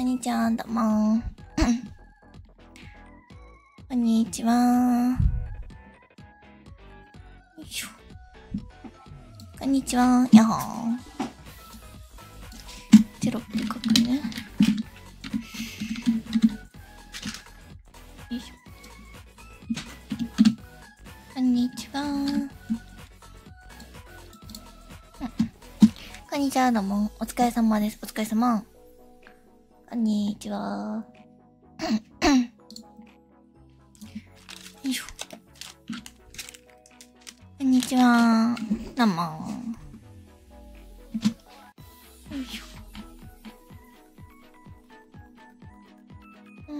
こんにちは、どうも。こんにちは。よいしょ。こんにちは、やっほー。テロップ書くね。よいしょ。こんにちは。うんこんにちは、どうも。お疲れ様です。お疲れ様。こんにちは。よいしょ。こんにちは。どうも。よいしょ。うー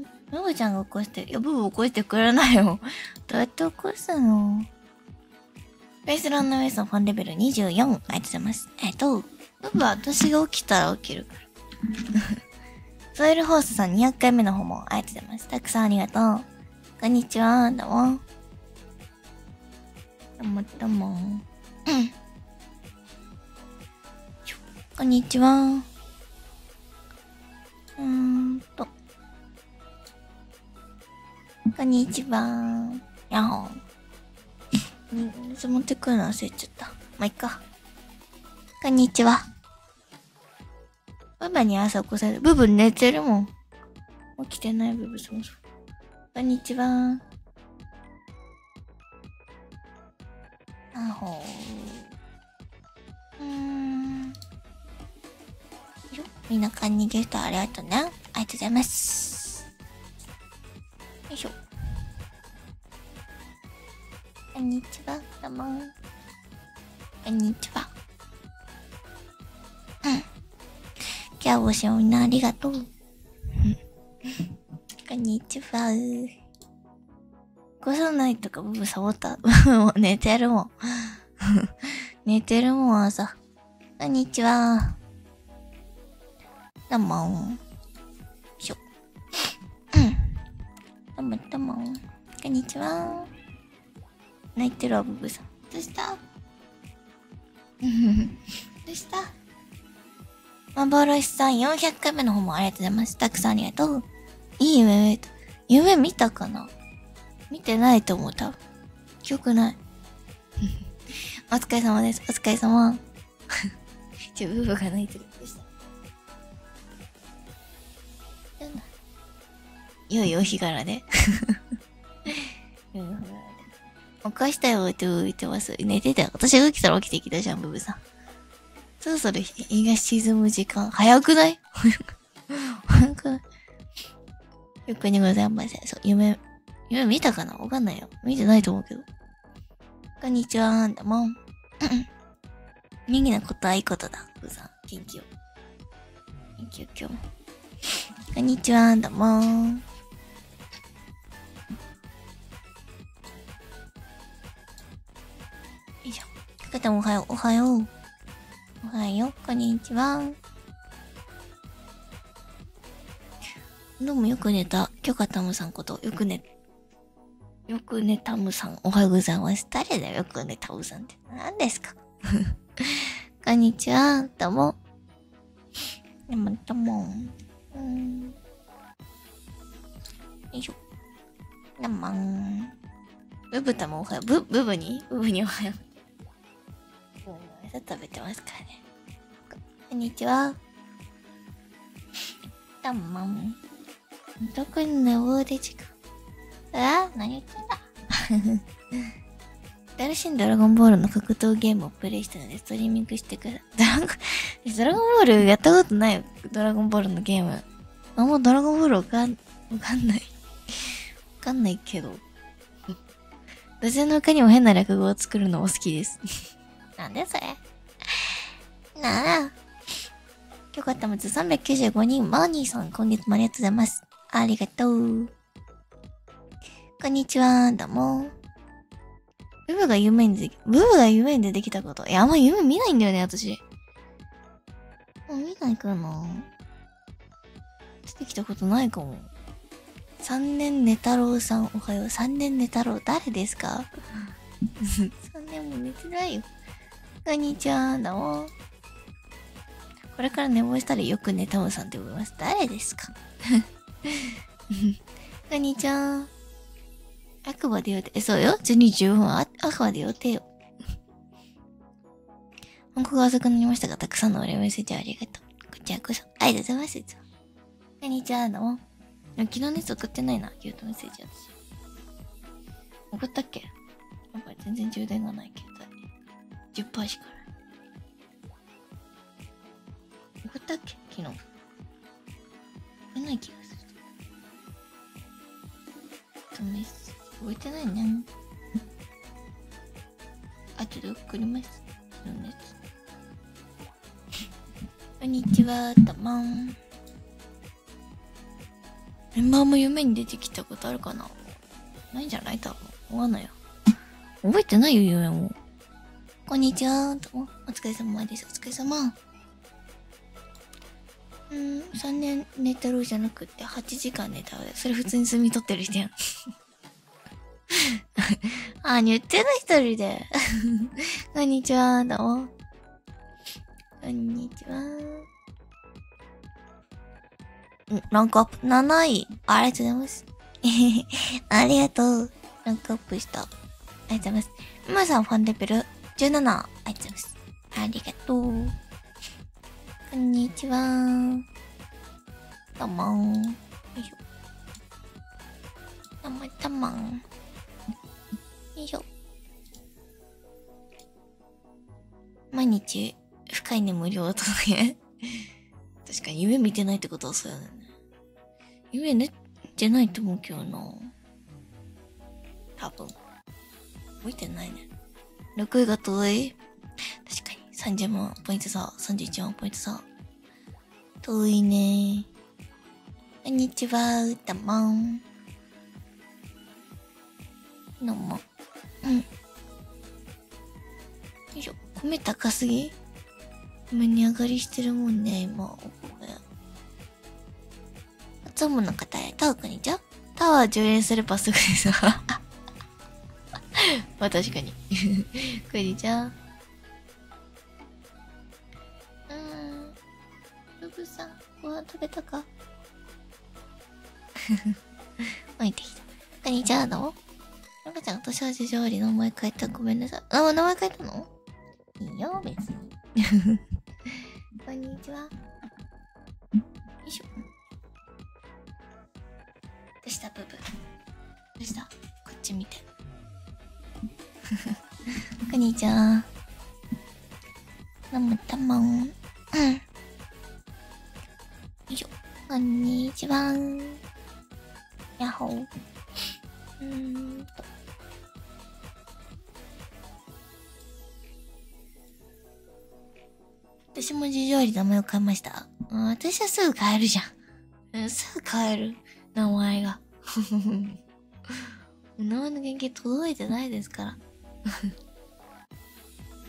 ん。ブブちゃんが起こして、いや、ブブ起こしてくれないよ。どうやって起こすの？フェイスランナーウェイスのファンレベル24。ありがとうございます。えっと、ブブは私が起きたら起きるから。ソイルホースさん200回目の方もありがとうございます。たくさんありがとう。こんにちは、どうも。どうも、どうも。こんにちは。うーんと。こんにちは。やっほー。水持ってくるの忘れちゃった。まあ、いっか。こんにちは。ブブに朝起こされる。ブブ寝てるもん。起きてないブブそもそも。こんにちは。あほー。うーん。よみんなこんにちは。ありがとうね。ありがとうございます。よいしょ。こんにちは。どうも。こんにちは。今日おしみんなありがとう。こんにちは。ごさないとかブブサボった？もう寝てるもん。寝てるもん、朝。こんにちは。どうも。よいしょ。うん。どうもどう。こんにちは。泣いてるわ、ブブさん。どうした？どうした？幻さん400回目の方もありがとうございます。たくさんありがとう。いい夢見た。夢見たかな？見てないと思う、多分。記憶ない。お疲れ様です。お疲れ様。ちょ、ブーブーが泣いてる。どうした良いお日柄で。良いお日柄で。起こしたよって言ってます。寝てたよ。私が起きたら起きてきたじゃん、ブブさん。そろそろ日が沈む時間、早くない？早くない？よくにございません。そう、夢、夢見たかな？わかんないよ。見てないと思うけど。こんにちは、どうも。右なことはいいことだ、ブーさん。元気を。元気を今日も。こんにちは、どうも。よいしょ。かかたもおはよう、おはよう。おはよう、こんにちは。どうもよく寝た、キョカタムさんこと、よく寝、よく寝たむさん、おはようございます。誰だよ、よく寝たむさんって。何ですか？こんにちは、どうも。でも、どうも。うん。よいしょ。どうも。ブブタもおはよう。ブ、ブブに？ブブにおはよう。ブブの餌食べてますからね。こんにちは。どうも。特に寝坊で時間。あ何言ってんだ？新しいドラゴンボールの格闘ゲームをプレイしたのでストリーミングしてください。ドラゴン、ドラゴンボールやったことないよ。ドラゴンボールのゲーム。あんまドラゴンボールわかん、わかんない。わかんないけど。私の他にも変な落語を作るのも好きです。なんでそれ？なあ。よかったまず395人、マーニーさん、今月もありがとうございます。ありがとう。こんにちは、どうも。ブブが夢に出て、ブブが夢に出てきたこと。いや、あんま夢見ないんだよね、私。もう見ないかな出てきたことないかも。三年寝太郎さん、おはよう。三年寝太郎、誰ですか？三年も寝てないよ。こんにちは、どうも。これから寝坊したらよく寝たむさんって呼びます。誰ですか？こんにちは。あくまで予定。そうよ。12時15分。あ、くまで予定よ。本校が遅くなりましたが、たくさんのお礼メッセージありがとう。こちらこそ。ありがとうございます。こんにちは、どうも。昨日のやつ送ってないな、ギュートメッセージ私。送ったっけ？やっぱり全然充電がない携帯。10%しかない。送ったっけ？昨日。送ってない気がする。とメッセ覚えてないね。後で送ります。のやつ。こんにちは、たまん。メンバーも夢に出てきたことあるかな？ないんじゃない？多分。わないよ。覚えてないよ、夢も。こんにちは、どうも。お疲れ様です。お疲れ様。うん、3年寝たろうじゃなくて8時間寝たわ。それ普通に睡眠取ってる人やん。あ、言ってない一人で。こんにちは、どう？も。こんにちは。ランクアップ7位。ありがとうございます。ありがとう。ランクアップした。ありがとうございます。今さんファンレベル？17。ありがとうございます。ありがとう。こんにちは。どうもよいしょ。どうもどうもよいしょ。毎日深い眠りをとね。確かに夢見てないってことはそうやね。夢寝てないと思うけどな。多分。覚えてないね。6位が遠い。確かに。30万ポイント差。31万ポイント差。遠いね。こんにちは、うたまん。どうも。うん。よいしょ。米高すぎ？米に上がりしてるもんね、今。これ。ツムの方へ、タワーこんにちは。タワー10円すればすぐです。まあ確かに。こんにちは。うーん。ルブさん、ご飯食べたか？降りてきた。こんにちは、どうも。赤ちゃん、年は事情あり名前変えた。ごめんなさい。あ、名前変えたの？いいよ、別に。こんにちは。よいしょ。どうした、ブブ。どうしたこっち見て。こんにちは。どうも、たまん。うん。よいしょ。こんにちは。やっほー。うーんと。私も事情あり名前を変えました。うん、私はすぐ変えるじゃん。うん、すぐ変える。名前が。名前の原型届いてないですから。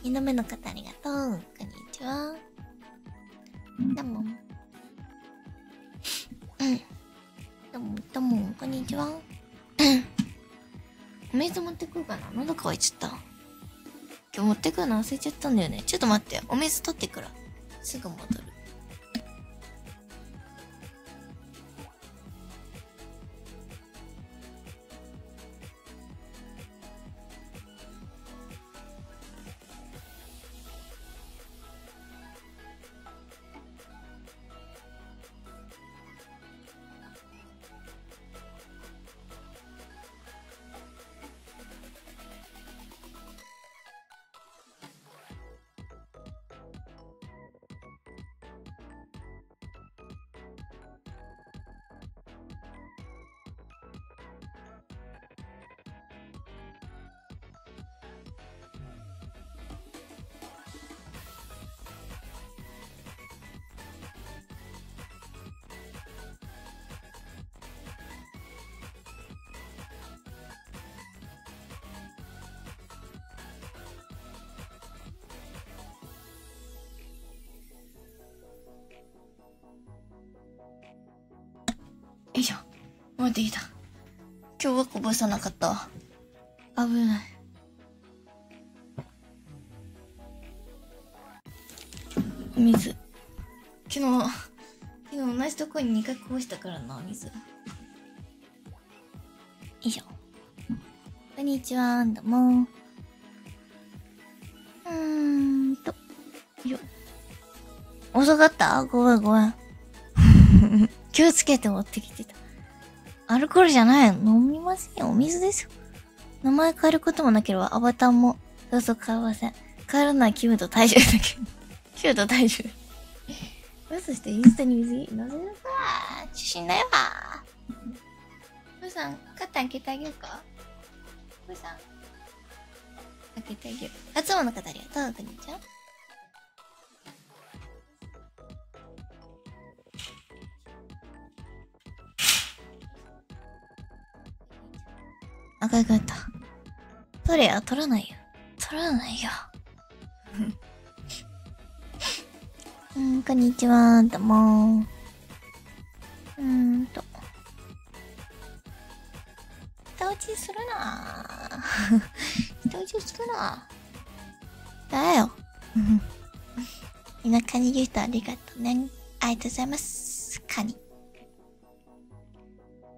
二度目の方ありがとう。こんにちは。どうも。うん。どうも、どうも、こんにちは。うん。お水持ってくるかな？喉乾いちゃった。今日持ってくるの忘れちゃったんだよね。ちょっと待って。お水取ってくる。すぐ戻る。いしょ。持ってきた。今日はこぼさなかったわ。危ない。水。昨日、昨日同じとこに2回こぼしたからな、水。よいしょ。こんにちは、どうも。うーんと。よ。遅かった？ごめんごめん。気をつけて持ってきてた。アルコールじゃない飲みませんよ。お水ですよ。名前変えることもなければ、アバターも、どうぞ変えません。変えるのはキムと大衆だけ。キムと大衆。もししてインスタに水載せるか自信ないわ。プーさん、肩開けてあげようかプーさん。開けてあげる。初詣の方ありがとう。こんにちは。赤かった。取れや、取らないよ。取らないよ。うん、こんにちは、どうもうーんと。下打ちするなぁ。下打ちするなぁ。だよ。みんなカニギフトありがとうね。ありがとうございます。カニ。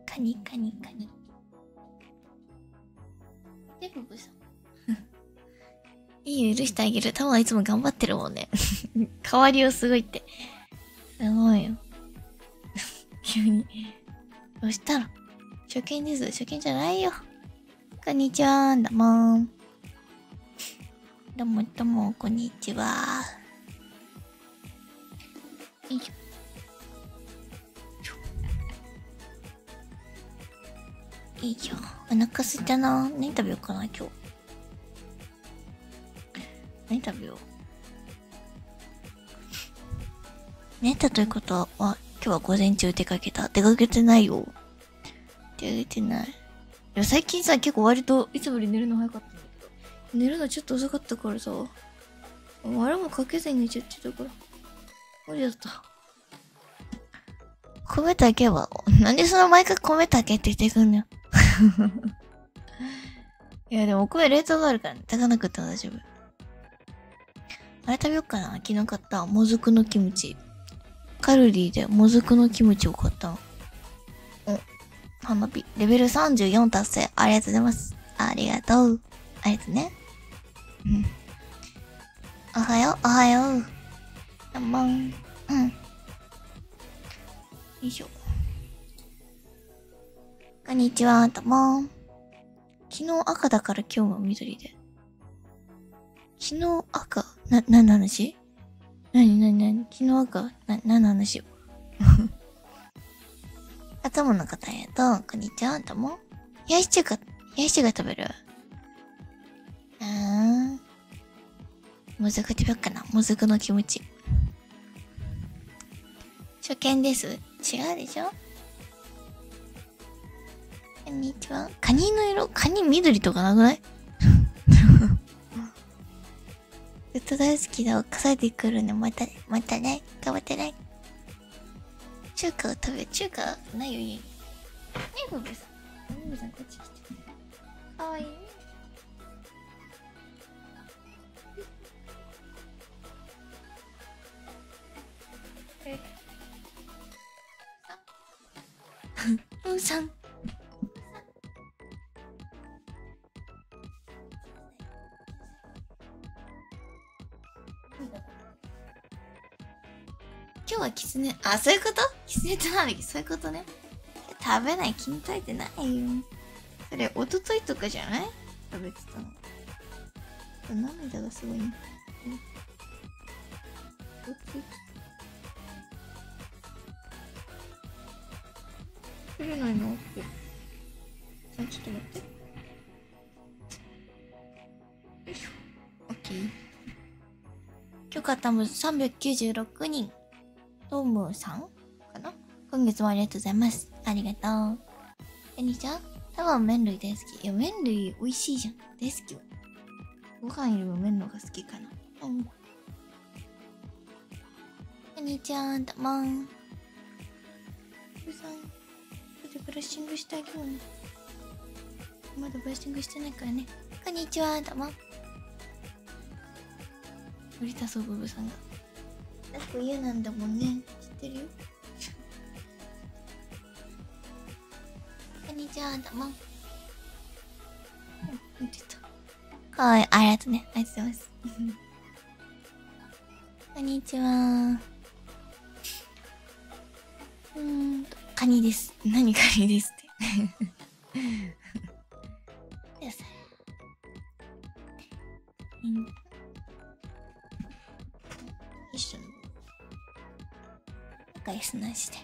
カニ、カニ、カニ。さん。いいよ、許してあげる。タマいつも頑張ってるもんね。変わりをすごいって。すごいよ。急に。どうしたの初見です。初見じゃないよ。こんにちは。どうも。どうもどうも、こんにちは。よいしょ。いいよ。お腹すいたな。何食べようかな、今日。何食べよう。寝たということは、今日は午前中出かけた。出かけてないよ。出かけてない。いや、最近さ、結構割といつもより寝るの早かったんだけど、寝るのちょっと遅かったからさ、あれもかけずに寝ちゃってたから、無理だった。米炊けば、なんでその毎回米炊けって言ってくんのよ。いや、でもお米冷凍があるから、ね、炊かなくても大丈夫。あれ食べよっかな昨日買ったもずくのキムチ。カルディでもずくのキムチを買ったの。お、花火。レベル34達成。ありがとうございます。ありがとう。ありがとうね。うん。おはよう、おはよう。どうもん。うん。よいしょ。こんにちは、どうも。昨日赤だから今日も緑で。昨日赤な、何の話？なになになに昨日赤な、何の話？よ。頭の方やと、こんにちは、どうも。冷やし中華、冷やし中華食べる？あー。もずく食べよっかな。もずくのキムチ。初見です。違うでしょ？こんにちは。カニの色カニ緑とかなくない？ずっと大好きだ。重ねてくるね。またね。またね。頑張ってね。中華を食べ。中華ないよ、家に。ねえ、ブブさん。ブブさん、こっち来て。かわいいね。え ブーさん。日はキツネ、あ、そういうこと？キツネとなんだけそういうことね。食べない、気に耐えてないよ。それ、一昨日とかじゃない？食べてたの。涙がすごいね。れないの？って。あ、ちょっと待って。よいしょ。オッケー。今日買ったも396人。トムさんかな？今月もありがとうございます。ありがとう。こんにちは。多分麺類大好き。いや、麺類美味しいじゃん。大好きよ。ご飯よりも麺のが好きかな。うん。こんにちは。どうもー。うさん。ちょっとブラッシングしてあげよう。まだブラッシングしてないからね。こんにちは。どうも。森田総部部さんが。冬なんだもんね。知ってるよ。こんにちはどうも。うん見てたかわいいありがとうね。ありがとうございます。こんにちは。うんとカニです。何カニですって。仲良しなしで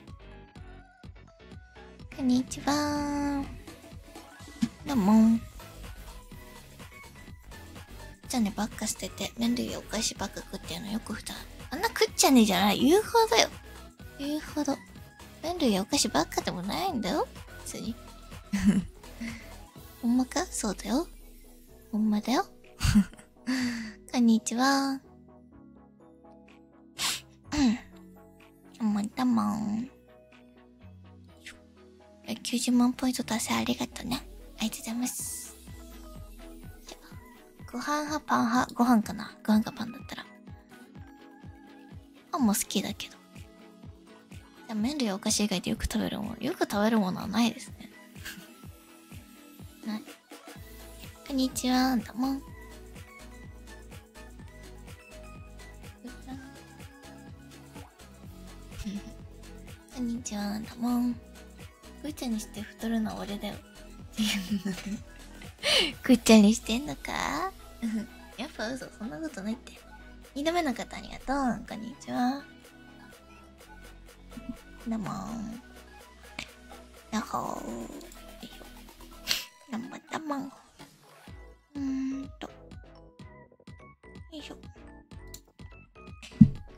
こんにちは。どうも。じゃあねばっか捨てて麺類お菓子ばっか食ってるのよくふたあんな食っちゃねえじゃない。言うほどよ。言うほど。麺類お菓子ばっかでもないんだよ。別に。ほんまか？そうだよ。ほんまだよ。こんにちはうん。またもん。90万ポイント達成ありがとうね。ありがとうございます。ご飯派パン派？ご飯かな？ご飯かパンだったら。パンも好きだけど。じゃ麺類お菓子以外でよく食べるもの。よく食べるものはないですね。ない。こんにちは。どうも。こんにちは、どうも。ぐっちゃにして太るのは俺だよ。ぐっちゃにしてんのか？やっぱ嘘、そんなことないって。二度目の方ありがとう。こんにちは。どうも。やっほー。よいしょ。どうもどうも。うーんと。よいしょ。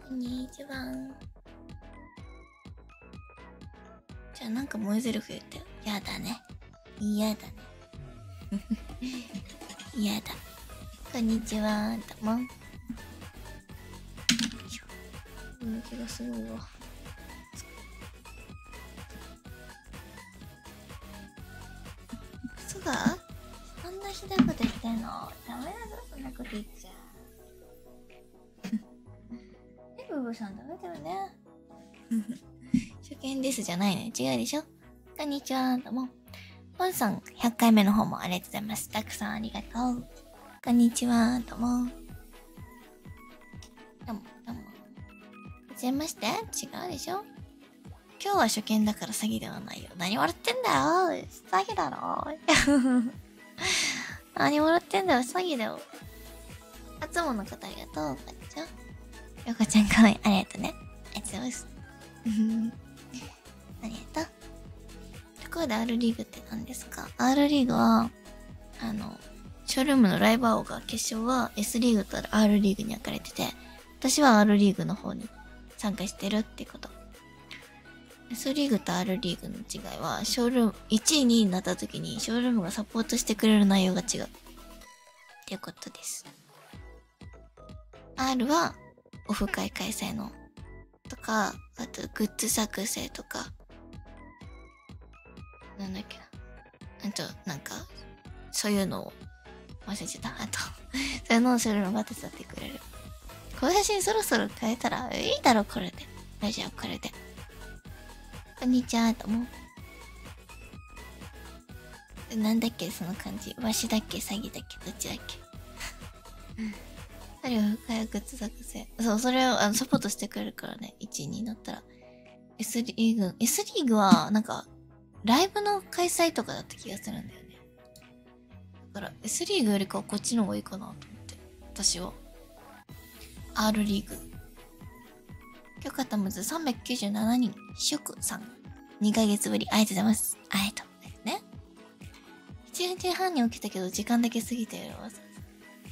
こんにちは。じゃあなんか萌え台詞言ってよ。やだね。嫌だね。嫌だ。こんにちは。どうも。よいしょ。うん、気がすごいわ。嘘がそんなひどいこと言ってんの？ダメだぞ、そんなこと言っちゃ。え、ブーブーさんダメだよね。見ですじゃないね。違うでしょ？こんにちは、どうも。ポンさん、100回目の方もありがとうございます。たくさんありがとう。こんにちは、どうも。どうも、どうも。はじめまして違うでしょ？今日は初見だから詐欺ではないよ。何笑ってんだよ詐欺だろ 何笑ってんだよ詐欺だよ。あつもの方ありがとう。こんにちは。よこちゃんかわいい。ありがとうね。ありがとうございます。ありがとう。ところで R リーグって何ですか ?R リーグは、あの、ショールームのライバー王が決勝は S リーグと R リーグに分かれてて、私は R リーグの方に参加してるってこと。S リーグと R リーグの違いは、ショールーム、1位、2位になった時に、ショールームがサポートしてくれる内容が違う。っていうことです。R は、オフ会開催の、とか、あと、グッズ作成とか、なんだっけな。あと、なんか、そういうのを、忘れちゃった。あと、そういうのをするのが手伝ってくれる。この写真そろそろ変えたらいいだろ、これで。大丈夫、これで。こんにちは、どうも。なんだっけ、その感じ。わしだっけ、詐欺だっけ、どっちだっけ。それを深いグッズ作成。そう、それをあのサポートしてくれるからね、1位になったら。S リーグ、S リーグは、なんか、ライブの開催とかだった気がするんだよね。だから、S リーグよりかはこっちの方がいいかなと思って。私は。R リーグ。許可たむず397人、食さん。2ヶ月ぶり、ありがとうございます。ありがとう。ね。7時半に起きたけど、時間だけ過ぎてるわ。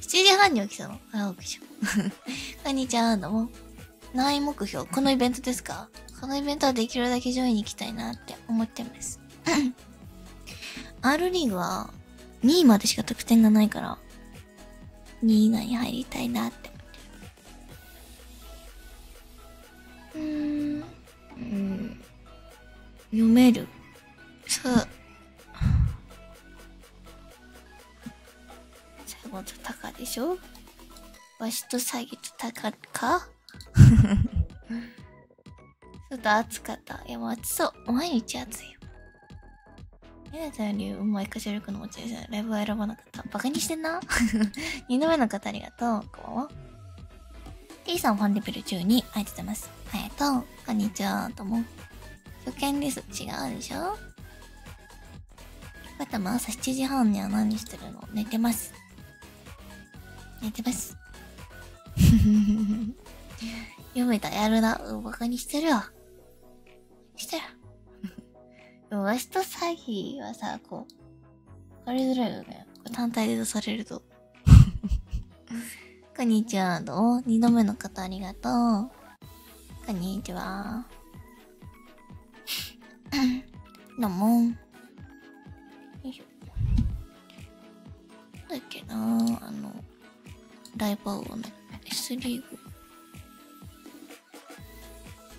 7時半に起きたの？あ、起きちゃう。こんにちは、どうも。何位目標？このイベントですか？このイベントはできるだけ上位に行きたいなって思ってます。R リーグは2位までしか得点がないから、2位以内に入りたいなって思ってる。うーん、うん、読める。そう。最後とタカでしょ？わしと詐欺とタカか ちょっと暑かった。いや、もう暑そう。毎日暑いよ。エナちゃんよりうまい歌唱力の持ち主ライブは選ばなかった。バカにしてんな。二度目の方ありがとう。こんばんは。T さんファンレベル12、ありがとうございます。ありがとう。こんにちは。とも。初見です。違うでしょ？よかったも朝7時半には何してるの？寝てます。寝てます。読めた、やるな。うんバカにしてるよ。してる。でも、わしと詐欺はさ、こう、わかりづらいよね。単体で出されると。こんにちは、どう？二度目の方ありがとう。こんにちは。どうも。よいしょ。だっけなあの、ライバーをね、S リーグ。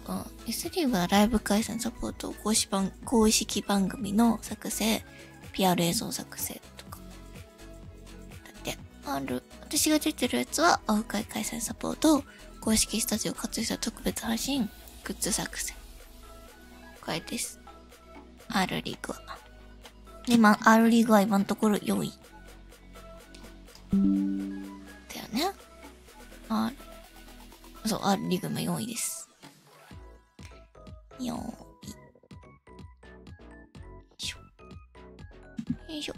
うん、S リーグはライブ回線サポート公式番公式番組の作成、PR 映像作成とか。だって、ある、私が出てるやつは、オフ会回線サポート、公式スタジオ活用した特別配信、グッズ作成。これです。R リーグは。今、R リーグは今のところ4位。だよね。R、そう、R リーグも4位です。4位。よいしょ。よいしょ。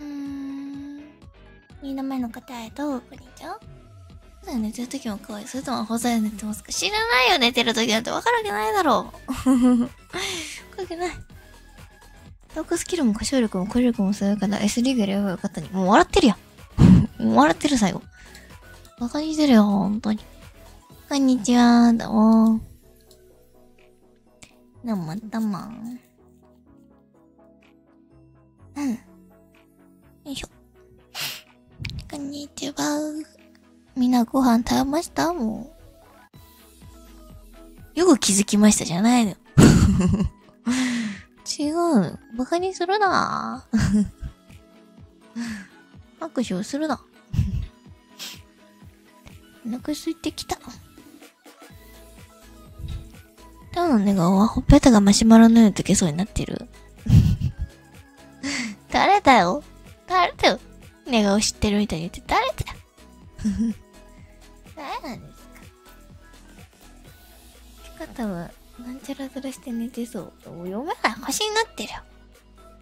うーん。2度目の方へと、こんにちは。普段寝てる時も可愛い。それとも放送で寝てますか？知らないよ、寝てる時なんてわかるわけないだろう。わかるわけない。トークスキルも歌唱力も声力もするから S リーグやればよかったに。もう笑ってるやん。もう笑ってる最後。バカにしてるよ、ほんとに。こんにちは、どうも。どうも、どうも。うん。よいしょ。こんにちは。みんなご飯食べました？もう。よく気づきましたじゃないの。違うの。馬鹿にするな 握手をするな。お腹空いてきた。今日の寝顔はほっぺたがマシュマロのように溶けそうになってる。誰だよ？誰だよ？寝顔知ってるみたいに言って誰だよ？誰なんですか？方は、なんちゃらずらして寝てそう。読めない星になってるよ。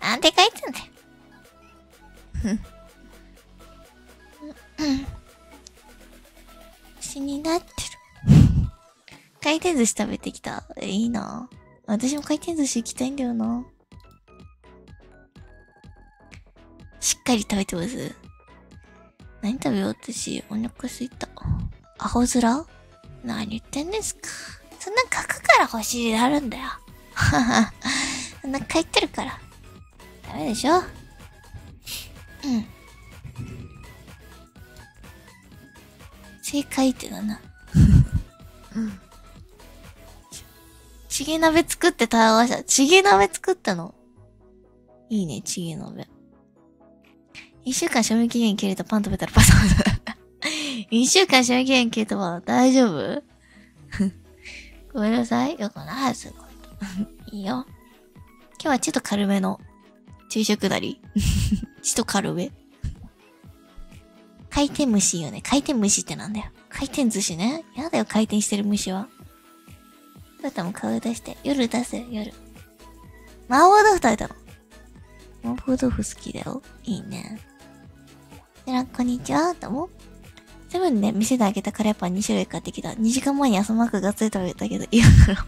なんて書いてんだよ。星になってる。回転寿司食べてきた。いいな。私も回転寿司行きたいんだよな。しっかり食べてます何食べよう？とし、お腹すいた。アホ面何言ってんですかそんな書くから星になるんだよ。はは。そんな書いてるから。ダメでしょうん。正解ってだな。うん？チゲ鍋作って食べました。チゲ鍋作ったの？いいね、チゲ鍋。一週間賞味期限切れたパン食べたらパサパサ。一週間賞味期限切れたパン大丈夫？ごめんなさい。よくないそうい。いいよ。今日はちょっと軽めの昼食なり。ちょっと軽め。回転虫よね。回転虫ってなんだよ。回転寿司ね。やだよ、回転してる虫は。だったも顔出して。夜出せ、夜。麻婆豆腐食べたの。麻婆豆腐好きだよ。いいね。でら、こんにちは、どうも。セブンで店であげたカレーパン2種類買ってきた。2時間前に朝マークがつい食べたけど、嫌だから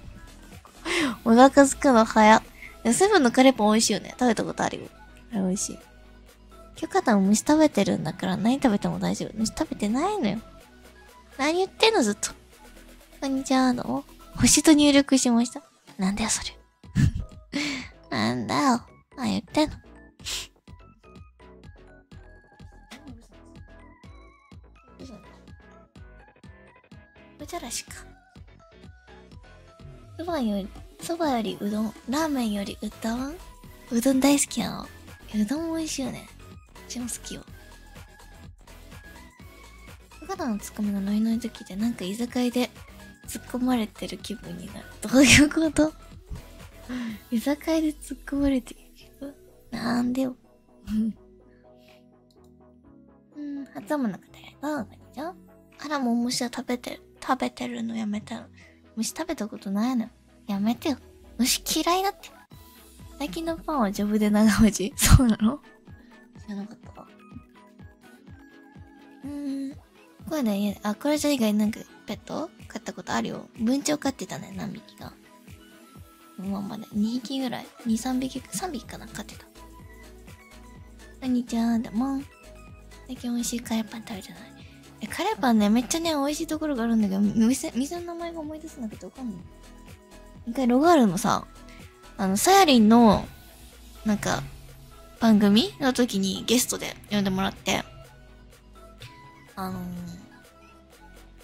お腹すくの早。セブンのカレーパン美味しいよね。食べたことあるよ。あれ美味しい。今日方も虫食べてるんだから何食べても大丈夫。虫食べてないのよ。何言ってんのずっと。こんにちは、どうも。星と入力しました。なんだよ、それ。なんだよ。何言ってんのじゃらしか。そばより、そばよりうどん、ラーメンよりうどん？うどん大好きなの。うどん美味しいよね。うちも好きよ。よかっかのツッコミがノイノイ時でなんか居酒屋で突っ込まれてる気分になる。どういうこと？居酒屋で突っ込まれてる気分？なんでよ。うん、初物の方やどうこんにちは。あら、もう虫は食べてる。食べてるのやめたら。虫食べたことないの。やめてよ。虫嫌いだって。最近のパンはジョブで長持ち？そうなの？知らなかったわ。うーん。これね、あ、これじゃ以外なんかペット？飼ったことあるよ。文鳥飼ってたね、何匹か。今まで2匹ぐらい。2、3匹、3匹かな飼ってた。こんにちは、でも。最近美味しいカレーパン食べてない。え、カレーパンね、めっちゃね、美味しいところがあるんだけど、店、店の名前が思い出せなくてわかんない。一回ロガールのさ、あの、さやりんの、なんか、番組の時にゲストで呼んでもらって、あの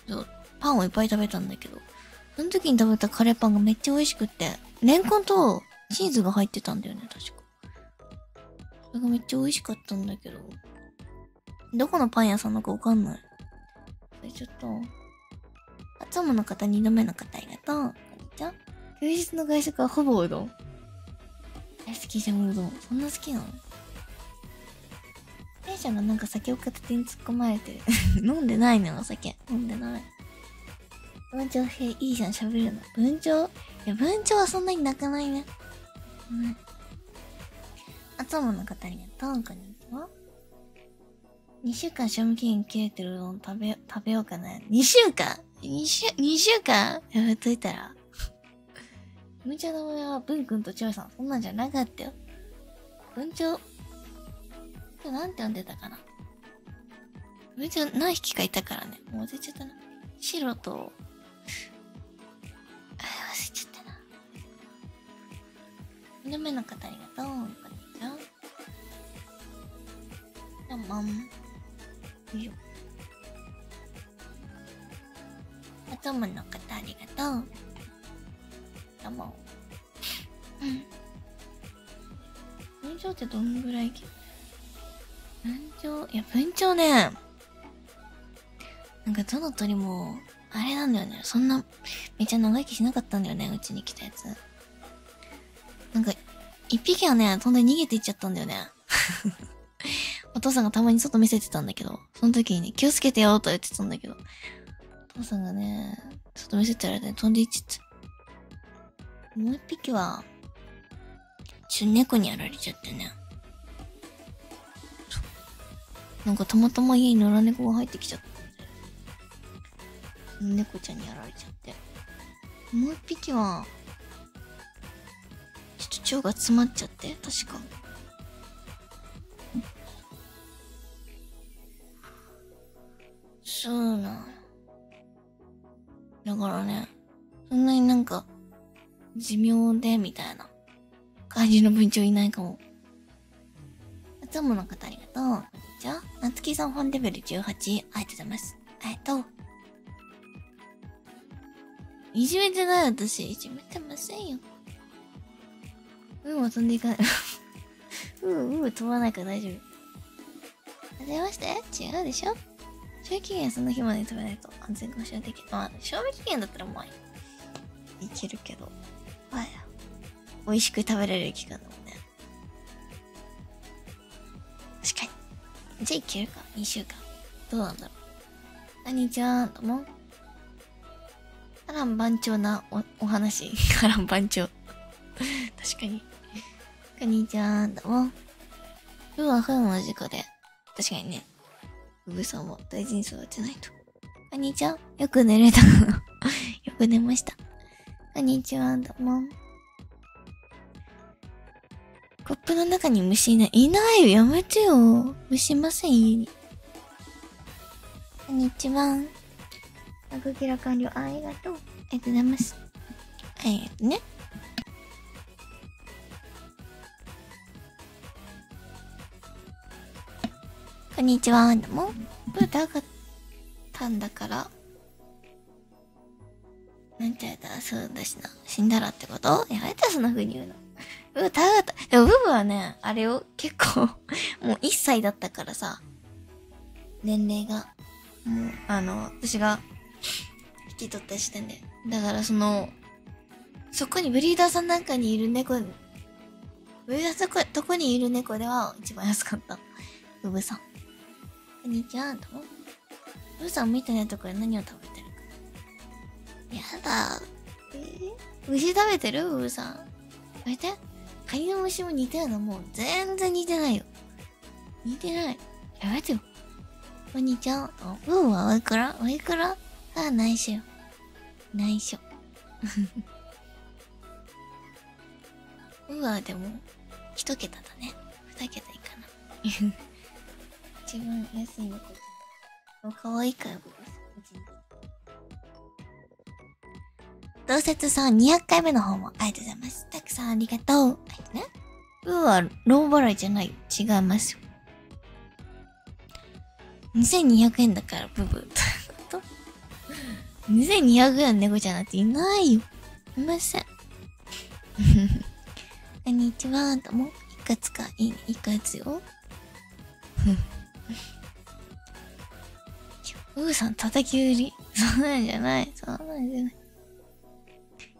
ー、そう、パンをいっぱい食べたんだけど、その時に食べたカレーパンがめっちゃ美味しくって、レンコンとチーズが入ってたんだよね、確か。それがめっちゃ美味しかったんだけど、どこのパン屋さんのかわかんない。それちょっと、初物の方、二度目の方ありがとう。こんにちは。休日の外食はほぼうどん。大好きじゃん、うどん。そんな好きなの？テンションがなんか酒を片手に突っ込まれてる。飲んでないのよ、お酒。飲んでない。文鳥兵いいじゃん、喋るの。文鳥いや、文鳥はそんなに泣かないね。うん。初物の方ありがとう。こんには。2週間賞味期限切れてるうどん食べ、食べようかな。2週間 ?2 週、2週間？やめといたら。むちゃの上は文くんとちょいさん。そんなんじゃなかったよ。文鳥、今日なんて呼んでたかな？文鳥何匹かいたからね。もう忘れちゃったな。白と、2目の方ありがとう。こんにちは。どうもん。いいよ。おとの方ありがとう。どうも。うん。文鳥ってどんぐらい文鳥、いや、文鳥ね、なんかどの鳥も、あれなんだよね。そんな、めっちゃ長生きしなかったんだよね。うちに来たやつ。なんか、一匹はね、飛んで逃げていっちゃったんだよね。お父さんがたまに外見せてたんだけど、その時にね、気をつけてよと言ってたんだけど、お父さんがね、外見せてられて飛んでいっちゃった。もう一匹は、ちょ、猫にやられちゃってね。なんかたまたま家に野良猫が入ってきちゃった、猫ちゃんにやられちゃって。もう一匹は、腸が詰まっちゃって、確か。そうな。だからね、そんなになんか、寿命で、みたいな感じの文鳥いないかも。いつもの方ありがとう。こんにちは。なつきさん本レベル18。ありがとうございます。ありがとう。いじめてない私。いじめてませんよ。うんは飛んでいかない。うん、うん、飛ばないから大丈夫。はじめまして違うでしょ賞味期限その日まで食べないと安全保障できる。まあ、賞味期限だったらまあ、いけるけど。まあ、美味しく食べられる期間だもんね。確かに。じゃあいけるか ?2 週間。どうなんだろう。こんにちは、どうも。波乱万丈なお、お話。波乱万丈。確かに。こんにちは、どうも。今日は本の事故で。確かにね。うぶさんも大事に育てないと。こんにちは。よく寝れた よく寝ました。こんにちは、どうも。コップの中に虫いない。いないよ、やめてよ。虫いません、家に。こんにちは。アクキラ完了。ありがとう。ありがとうございます。ありがとね。こんにちは。どうも。ブータがったんだから。なんて言ったらそうだしな。死んだらってこと？やめて、そんな風に言うの。ブータがった。でもブブはね、あれを結構、もう1歳だったからさ。年齢が。もう、あの、私が引き取った時点で。だからその、そこにブリーダーさんなんかにいる猫、ブリーダーさんとことこにいる猫では一番安かった。ブブさん。こんにちは、どうも。ブブさん見てないとこで何を食べてるか。やだ。え？ー、虫食べてる？ブブさん。やめて。カニの虫も似てるの？もう全然似てないよ。似てない。やめてよ。こんにちは。あブーはおいくら？おいくら？あ、内緒よ。内緒。ブーはでも、一桁だね。二桁いいかな。一番安いのこっち。お可愛いから、ブー同説さん200回目の方もありがとうございます。たくさんありがとう。はいね。ブーはロー払いじゃない。違いますよ。2200円だから、ブブ。と ?2200 円猫ちゃんなんていないよ。いません。こんにちは。どうも。いくつかいい。いくつよ。ブーさん叩き売り。そうなんじゃない。そうなんじゃない。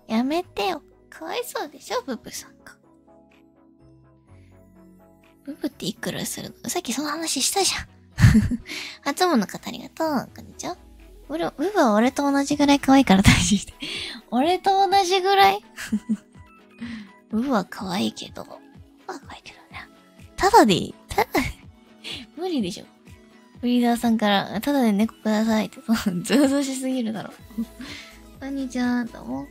やめてよ。かわいそうでしょ、ブブさんが。ブブっていくらするの？さっきその話したじゃん。初物の方ありがとう。こんにちは。ブ、ブブは俺と同じぐらい可愛いから大事して。俺と同じぐらい？ブブは可愛いけど。ブブは可愛いけどね。ただでいい。ただ。無理でしょ。ブリーダーさんから、ただで猫くださいって、ずうずうしすぎるだろ。こんにちは、どうも。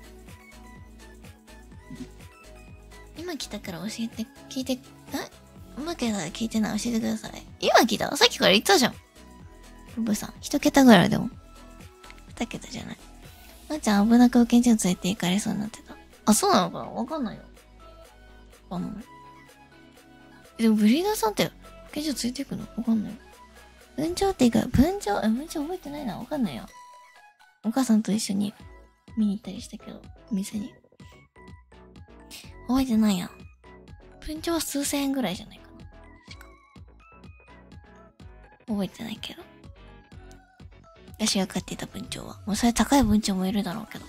今来たから教えて、聞いて、え？今来たら聞いてない？教えてください。今来た？さっきから言ったじゃん。ブブさん、一桁ぐらいでも。二桁じゃない。まー、ちゃん危なく保健所に連れて行かれそうになってた。あ、そうなのかな？わかんないよ。わかんない。でもブリーダーさんって保健所連れて行くの？わかんないよ。文鳥っていうか、文鳥、え、文鳥覚えてないな。わかんないよ。お母さんと一緒に見に行ったりしたけど、お店に。覚えてないや。文鳥は数千円ぐらいじゃないかな。確か覚えてないけど。私が飼っていた文鳥は。もうそれ高い文鳥もいるだろうけど。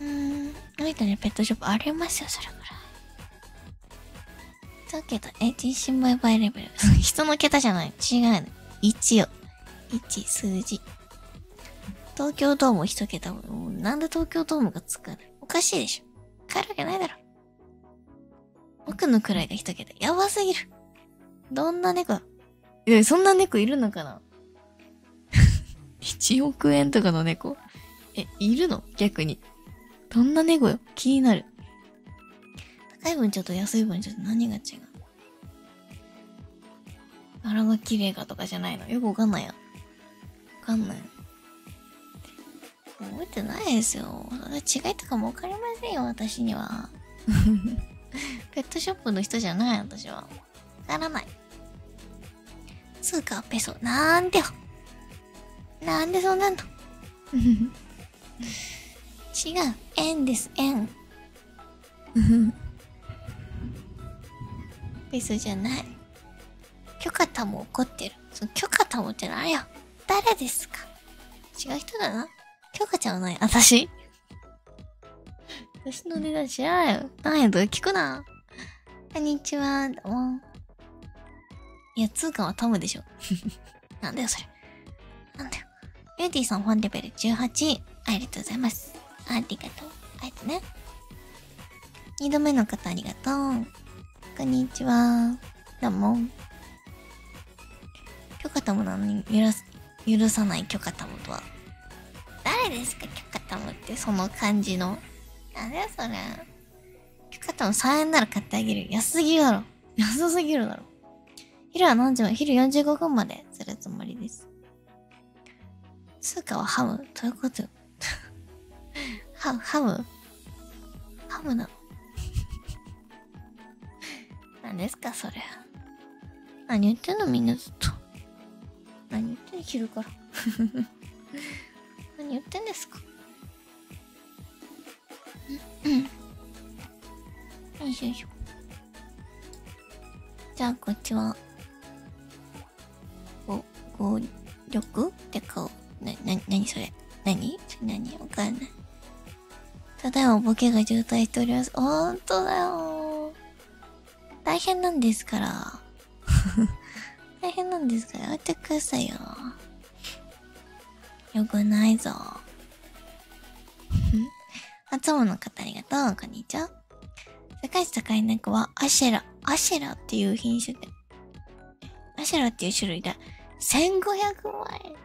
うーん。のび太にペットショップありますよ、それらい。だけど、え、人身売買レベル。人の桁じゃない。違うの。1よ。1、数字。東京ドーム一桁も、もうなんで東京ドームがつくの？おかしいでしょ。買えるわけないだろ。僕の位が一桁。やばすぎる。どんな猫？え、そんな猫いるのかな ?1 億円とかの猫？え、いるの？逆に。どんな猫よ？気になる。高い分ちょっと安い分ちょっと何が違う？柄が綺麗かとかじゃないの？よくわかんないや。わかんない。覚えてないですよ。それ違いとかもわかりませんよ、私には。ペットショップの人じゃない、私は。わからない。通貨ペソ。なんでよ。なんでそうなんの 違う。円です、円。ペソじゃない。許可たも怒ってる。その許可たもって何よ。誰ですか違う人だな。許可ちゃんはない。私私の値段知らないよ。何やと聞くな。こんにちは。どうも。いや、通貨はタムでしょ。なんだよ、それ。なんだよ。ユーティーさんファンレベル18。ありがとうございます。ありがとう。ありがとうね。二度目の方ありがとう。こんにちは。どうも。許可タムなのに許す、許さない許可タムとは。誰ですか？許可タムってその感じの。なんだよそれ。許可タム3円なら買ってあげる。安すぎるだろ。安すぎるだろ。昼は何時ま昼45分までするつもりです。通貨はハムどういうこと？ハム、ハム？ハムなの？何ですかそれ。何言ってんのみんなずっと。何言ってん昼から。何言ってんですかうん。よいしょよいしょ。じゃあこっちは。お、語力？って顔。な、な、なにそれ？何？それ何？わかんない。ただいまボケが渋滞しております。ほんとだよ大変なんですから。大変なんですから、やめてくださいよ。よくないぞ。初物の方ありがとう。こんにちは。世界一高い猫はアシェラ、アシェラっていう品種で。アシェラっていう種類で1500万円。は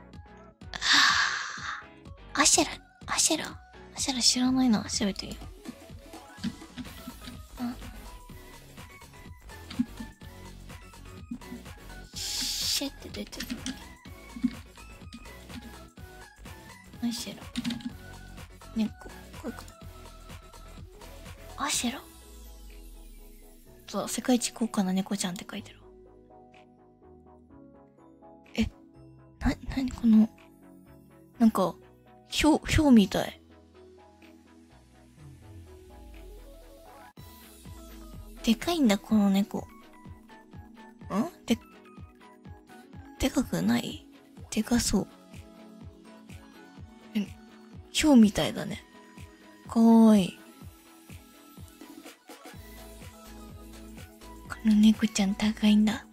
ぁ、アシェラ、アシェラ、アシェラ知らないな。調べてみよう。出てる。アシェラ。猫。こういうこと。アシェラ。そう、世界一高価な猫。ちゃんって書いてる。え、な、なにこの、なんか、ひょう、ひょうみたい。でかいんだ、この猫。んで、でかくないでかそう。え、ひょうみたいだね。かわいい。この猫ちゃん高いんだ。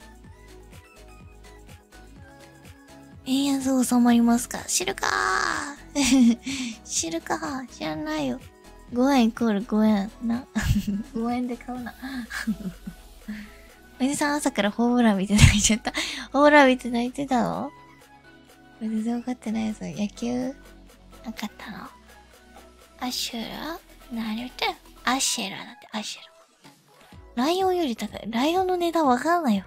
円安収まりますか？知るかー 知るかー知らないよ。5円イコール5円。な、5円で買うな。おじさん朝からホームラン見て泣いちゃった。ホームラン見て泣いてたの？全然分かってないやつ。野球なかったの？アシュラ？何言ってんアシェラだって、アシェラ。ライオンより高い。ライオンの値段わかんないよ。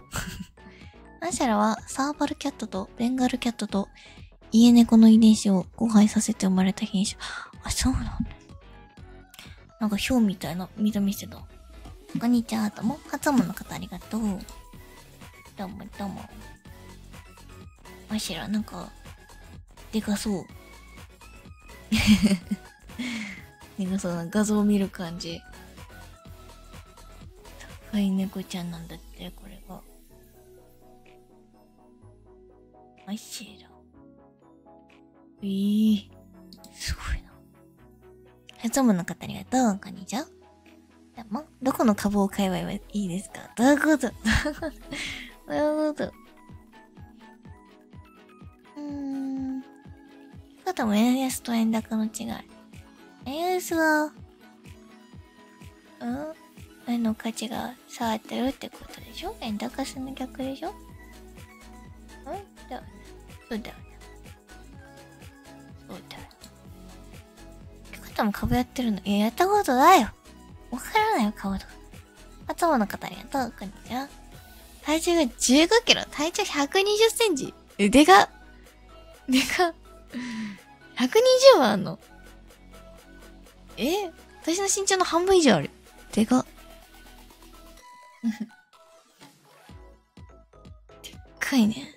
アシャラはサーバルキャットとベンガルキャットと家猫の遺伝子を交配させて生まれた品種。あ、そうなんだ。なんかヒョウみたいな見た目してた。こんにちは、とも。初物の方ありがとう？どうもどうも。アシャラ、なんか、でかそう。でかそうな画像を見る感じ。飼い猫ちゃんなんだって、これが。アイシーラ。えー、すごいな。初物の方ありがとう？こんにちは。でも、どこの株を買えばいいですか？どういうこと？どういうこと？うーん。方も円安と円高の違い。円安は、うん？円の価値が下がってるってことでしょ？円高すの逆でしょ？うん？だ。そうだよね。そうだよ。って方も株やってるの？いや、やったことないよ。わからないよ、株とか。頭の方ありがとう。こんにちは。体重が15キロ。体長120センチ。え、でかでか120はあんのえ？私の身長の半分以上ある。でか でっかいね。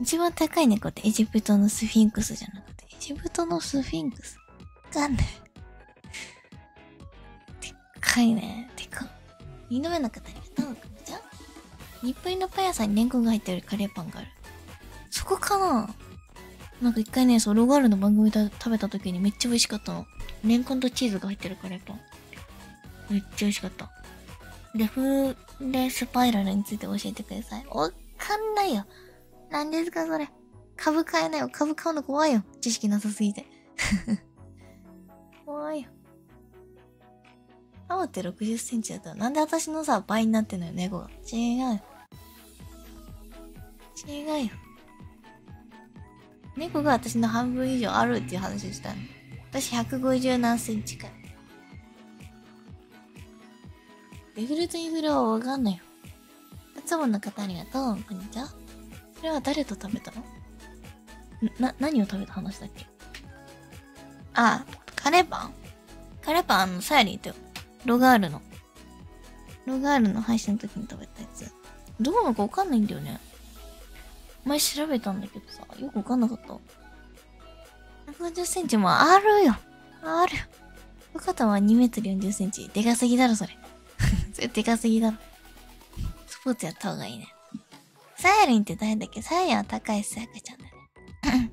一番高い猫ってエジプトのスフィンクスじゃなくて、エジプトのスフィンクスわかんない。かいね。でか。二の目の方ありがとう。じゃあ日本のパン屋さんにレンコンが入ってるカレーパンがある。そこかな？なんか一回ね、そう、ロガールの番組で食べた時にめっちゃ美味しかったの。レンコンとチーズが入ってるカレーパン。めっちゃ美味しかった。レフーレスパイラルについて教えてください。わかんないよ。何ですか、それ。株買えないよ。株買うの怖いよ。知識なさすぎて。怖いよ。青って60センチだったら、なんで私のさ、倍になってんのよ、猫が。違う。違うよ。猫が私の半分以上あるっていう話したの。私150何センチか。デフルトインフレはわかんないよ。いつもの方ありがとう。こんにちは。それは誰と食べたの？な、何を食べた話だっけ？あ、カレーパンカレーパン、あの、さやりいたよ。ロガールの。ロガールの配信の時に食べたやつ。どうなのかわかんないんだよね。前調べたんだけどさ、よくわかんなかった。150センチもあるよ。あるよ。深田は2メートル40センチ。でかすぎだろ、それ。それでかすぎだろ。スポーツやった方がいいね。サヤリンって誰だっけ？サヤリンは高橋さやかちゃんだね。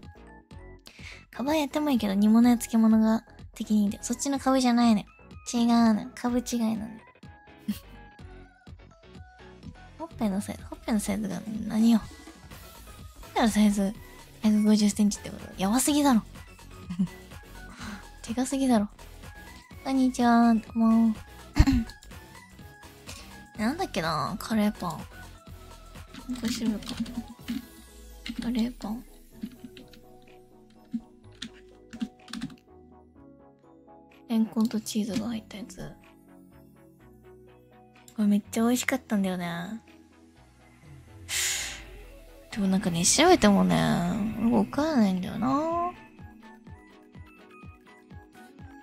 カバンやってもいいけど煮物や漬物が適任で。そっちの株じゃないね。違うね。株違いなんで。ほっぺのサイズ、ほっぺのサイズが何よ。ほっぺのサイズ150センチってことやばすぎだろ。でかすぎだろ。こんにちは、どうも。なんだっけなカレーパン。5種類か。カレーパン。レンコンとチーズが入ったやつ。これめっちゃ美味しかったんだよね。でもなんかね、調べてもね、わかんないんだよな。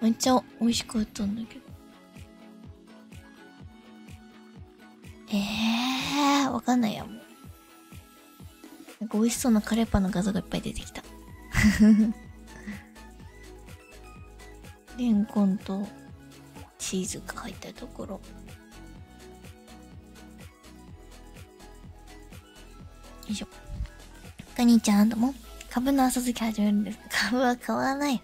めっちゃ美味しかったんだけど。ええー、わかんないや、もう。なんか美味しそうなカレーパンの画像がいっぱい出てきた。レンコンとチーズが入ったところ。よいしょ。かにちゃんとも、株の浅漬け始めるんです。株は買わない。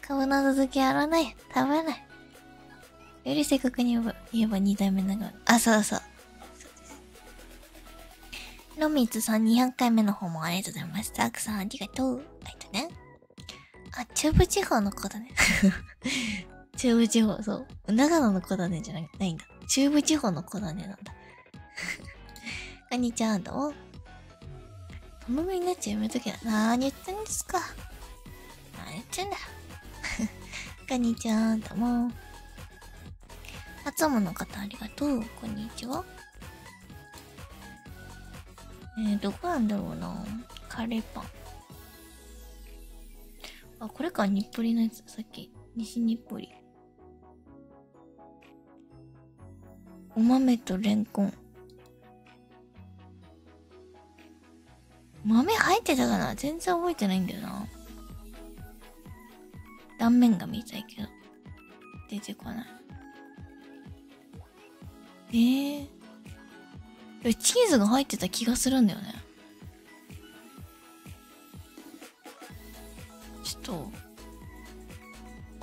株の浅漬けやらない。食べない。より正確に言えば、言えば二代目ながら。あ、そうそう。ロミツさん200回目の方もありがとうございます。たくさんありがとう。ありがとね。あ、中部地方の子だね。中部地方、そう。長野の子だねじゃないないんだ。中部地方の子だねなんだ。こんにちは、どう？も。友達になっちゃやめときな。なーに言ってんですか何言ってんだ。こんにちは、どうも。初音の方ありがとう。こんにちは。えー、どこなんだろうな。カレーパン。あ、これか、日暮里のやつ。さっき。西日暮里。お豆とレンコン。豆入ってたかな？全然覚えてないんだよな。断面が見たいけど。出てこない。えー。チーズが入ってた気がするんだよね。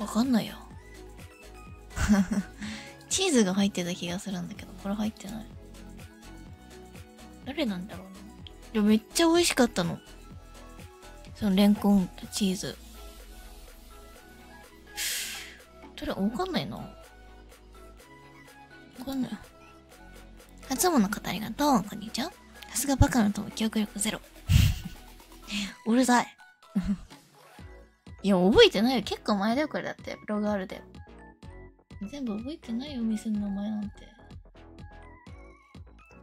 かんないよ。チーズが入ってた気がするんだけど、これ入ってない。誰なんだろうな。でもめっちゃ美味しかったの。そのレンコンとチーズ。どれわかんないな。わかんない。初物の方ありがとう。こんにちは。さすがバカなとも記憶力ゼロ。うるさい。いや、覚えてないよ。結構前だよ、これだって。ログあるで。全部覚えてないよ、お店の名前なんて。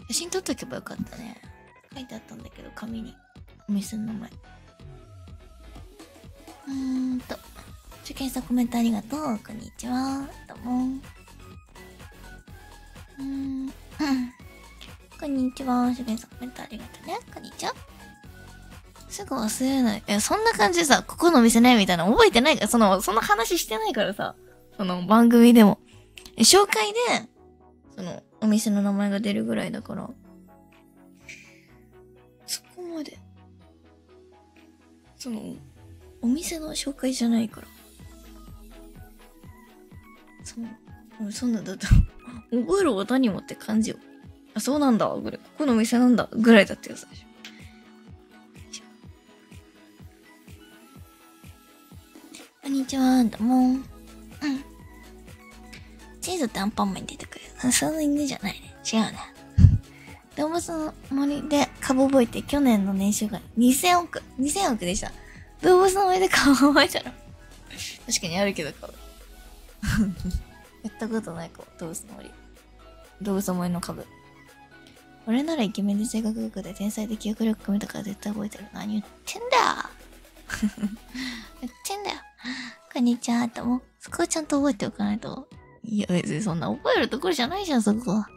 写真撮っとけばよかったね。書いてあったんだけど、紙に。お店の名前。うーんと。受験したコメントありがとう。こんにちは。どうも。うーん。こんにちは。受験したコメントありがとうね。こんにちは。すぐ忘れない。え、そんな感じでさ、ここのお店ね、みたいな覚えてないから、その、その話してないからさ、その番組でも。紹介で、その、お店の名前が出るぐらいだから、そこまで、その、お店の紹介じゃないから。その、そんなんだと 覚えるは何もって感じよ。あ、そうなんだ、ぐらい。ここのお店なんだ、ぐらいだったよ、最初。こんにちは、どうも。うん。チーズってアンパンマンに出てくる。その犬じゃないね。違うね。動物の森で株覚えて去年の年収が2000億、2000億でした。動物の森で株覚えたら。確かにあるけど株。やったことないか、動物の森。動物の森の株。俺ならイケメンで性格良くて天才で記憶力組めたから絶対覚えてる。何言ってんだ 言ってんだよ。こんにちは、とも。そこをちゃんと覚えておかないと。いや、別にそんな覚えるところじゃないじゃん、そこは。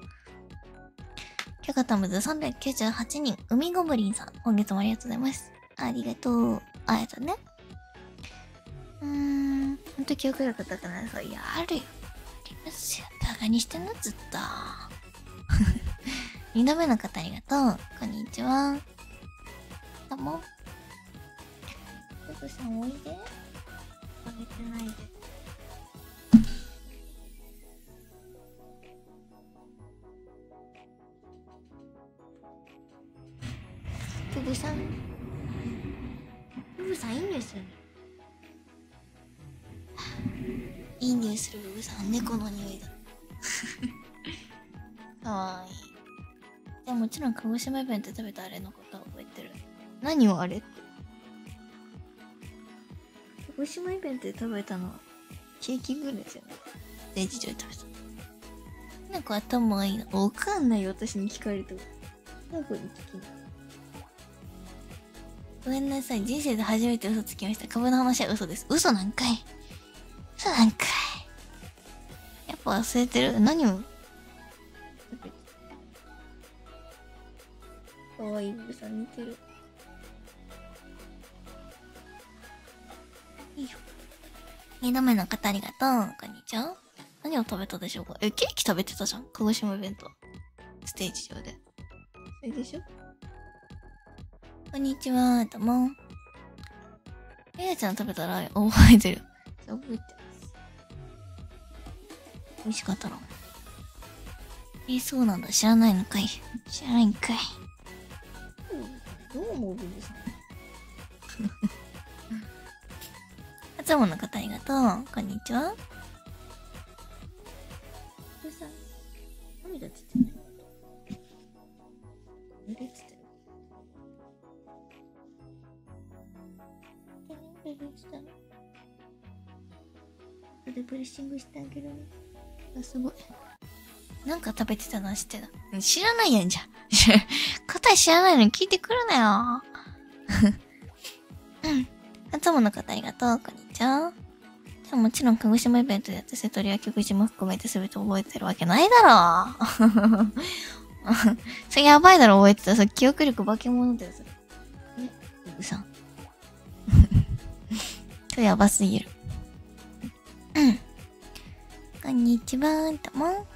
キャカタムズ398人、海ゴブリンさん。今月もありがとうございます。ありがとう。ありがとうね。うーん、ほんと記憶力高くないさ。いや、あるよ。ありますよ。バカにしてんの、ずっと。二度目の方ありがとう。こんにちは。どうも。ふぐさんおいで。食べてないで。ふぐさん。ふぐさんいい匂いするね。いい匂いするふぐさん、猫の匂いだ。かわいい。でももちろん鹿児島弁って食べたあれのことは覚えてる？何をあれ？って。鹿児島イベントで食べたのはケーキぐらいですよね。ステージ上で食べた。なんか頭がいいな。わかんないよ、私に聞かれても。に聞きな。ごめんなさい。人生で初めて嘘つきました。株の話は嘘です。嘘なんかい。嘘なんかい。やっぱ忘れてる？何をかわいいブさん似てる。二度目の方ありがとう。こんにちは。何を食べたでしょうか？え、ケーキ食べてたじゃん？鹿児島弁当。ステージ上で。それでしょ？こんにちは、どうも。えやちゃん食べたら覚えてる。覚えてます。美味しかったの？え、そうなんだ。知らないのかい。知らないんかい。どう思う？んですか初物の方ありがとう。こんにちは。ブブさん、涙つってない濡れつってる。何ブブしたの?後でブレッシングしてあげるね?あ、すごい。なんか食べてたの?知ってた。知らないやんじゃん。答え知らないのに聞いてくるなよ。うん。初物の方ありがとう。こんにちは。でももちろん鹿児島イベントでやった瀬戸りや曲島含めて全て覚えてるわけないだろ。それやばいだろ、覚えてたら、記憶力化け物だよ、それ。え、うさん。それやばすぎる。うん。こんにちは、どうも。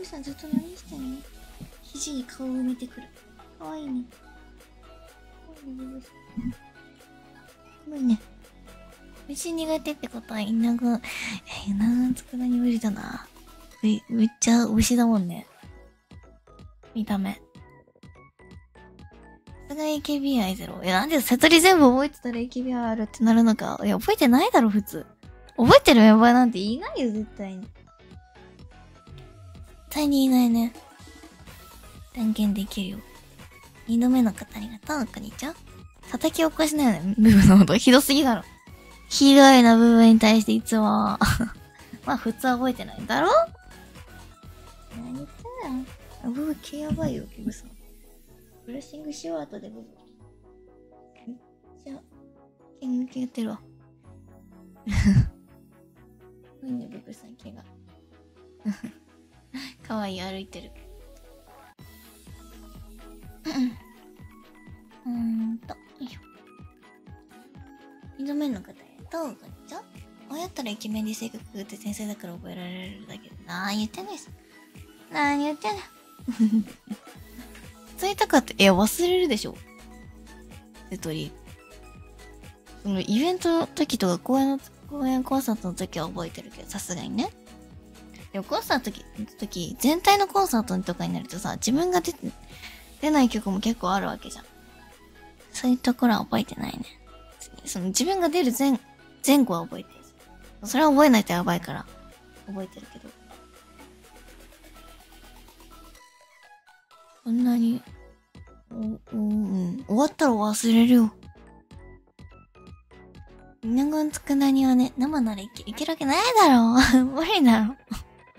うさんずっと何してんの？肘に顔を埋めてくる。かわいいね。ごめんね。虫苦手ってことは、イナゴ、え、イナゴの佃煮無理だな。め、っちゃ牛だもんね。見た目。さすが AKB ゼロ。え、なんで悟り全部覚えてたら AKB あるってなるのか。いや、覚えてないだろ、普通。覚えてるメンバーなんていないよ、絶対に。絶対にいないね。断言できるよ。二度目の方ありがとう。こんにちは。叩き起こしなよね。部分のこと。ひどすぎだろ。ひどいな、部分に対していつも。まあ、普通は覚えてないんだろ？何言ってんだよ。部分毛やばいよ、キムさん。ブラッシングしよう、後で部分。めっちゃ、毛抜けやってるわ。いいね、ブブさん、毛が。かわいい、歩いてる。うーんと、よいしょ。二度目の方へと、こんちは。こうやったらイケメンで性格って先生だから覚えられるんだけど、なー言ってんです。なー言ってんだ。そういったかって、いや、忘れるでしょ。瀬戸り。その、イベントの時とか公演の、公演コンサートの時は覚えてるけど、さすがにね。でもコンサートの時、全体のコンサートとかになるとさ、自分が出、出ない曲も結構あるわけじゃん。そういうところは覚えてないね。その自分が出る前、前後は覚えてる。それは覚えないとやばいから、覚えてるけど。こんなに、お、おうん、終わったら忘れるよ。稲子の佃煮はね、生ならいけいけるわけないだろ。無理だろ。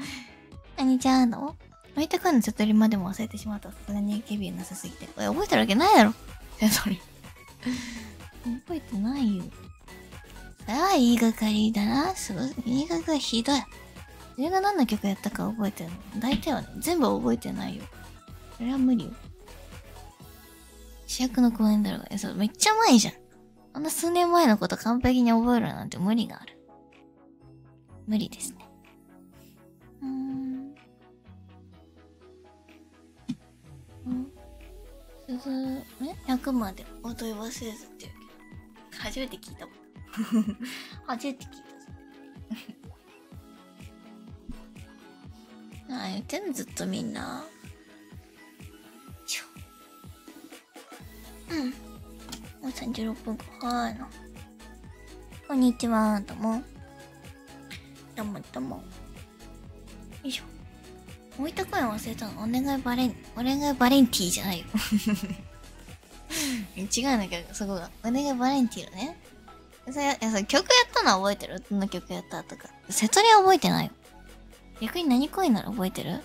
何ちゃんの？置いてくんのちょっとりまでも忘れてしまった。さすがに AKB なさすぎて。覚えてるわけないだろ。それ。覚えてないよ。それは言いがかりだな。すごい。言いがかりひどい。自分が何の曲やったか覚えてるの？大体はね、全部覚えてないよ。それは無理よ。主役の公演だろうが。え、そう、めっちゃ前じゃん。あんな数年前のこと完璧に覚えるなんて無理がある。無理ですね。うーん。うん。すず、え ?100 までお問い忘れずって言う。初めて聞いたもん。初めて聞いたぞ。ああ、言ってんのずっとみんな。しょ。うん。もう36分か。はーい。こんにちは、どうも。どうもどうも。よいしょ。置いた声忘れたの？お願いバレン、お願いバレンティーじゃないよ。違うんだけど、そこが。お願いバレンティーのね。それ、それ曲やったのは覚えてる？どんな曲やったとか。セトリは覚えてないよ。逆に何公演なら覚えてる？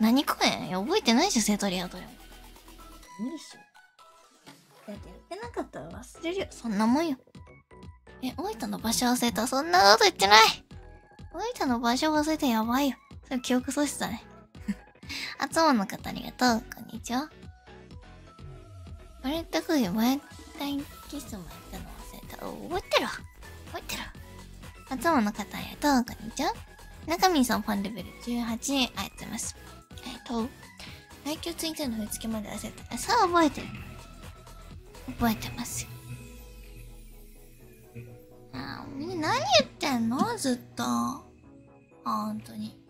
何公演？いや、覚えてないじゃん、セトリはどれも。無理っしょ。だってやってなかったら忘れるよ。そんなもんよ。え、大分の場所忘れた？そんなこと言ってない大分の場所忘れたやばいよ。それ記憶喪失だね。あつもの方ありがとう。こんにちは。バレンタクイバレンタインキスもやったの覚えてる。覚えてるわ。あつもの方ありがと。こんにちは。中身さんファンレベル18ありがとうございます。ありがと。来週ツイッターの振り付けまで忘れた。あ、さあ覚えてる。覚えてます。あー、みんな何言ってんの？ずっと。あ、ほんとに。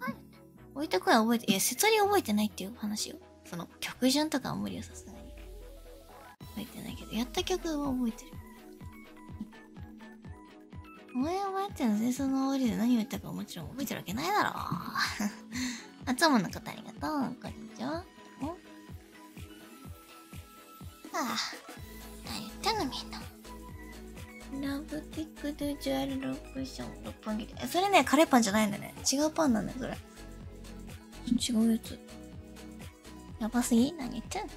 はい。置いた声は覚えて、いや、説理覚えてないっていう話よ。その、曲順とかは無理よ、さすがに。覚えてないけど、やった曲は覚えてる。お前は覚えてるの前奏の終わりで何を言ったかもちろん覚えてるわけないだろ。あつもの方ありがとう。こんにちは。おああ、何言ってんのみんな。ラブキックドゥジュアルロックション六本木で。え、それね、カレーパンじゃないんだね。違うパンなんだよ、それ。違うやつ。やばすぎ？何言ってんの？